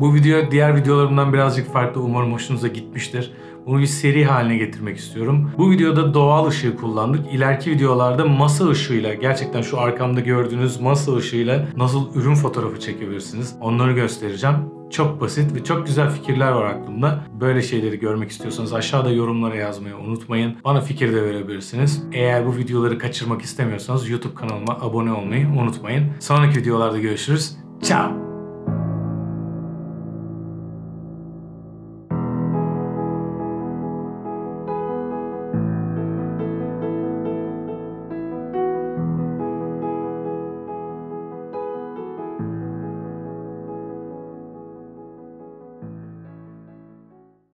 Bu video diğer videolarımdan birazcık farklı. Umarım hoşunuza gitmiştir. Bunu bir seri haline getirmek istiyorum. Bu videoda doğal ışığı kullandık. İleriki videolarda masa ışığıyla, gerçekten şu arkamda gördüğünüz masa ışığıyla nasıl ürün fotoğrafı çekebilirsiniz onları göstereceğim. Çok basit ve çok güzel fikirler var aklımda. Böyle şeyleri görmek istiyorsanız aşağıda yorumlara yazmayı unutmayın. Bana fikir de verebilirsiniz. Eğer bu videoları kaçırmak istemiyorsanız YouTube kanalıma abone olmayı unutmayın. Sonraki videolarda görüşürüz. Ciao.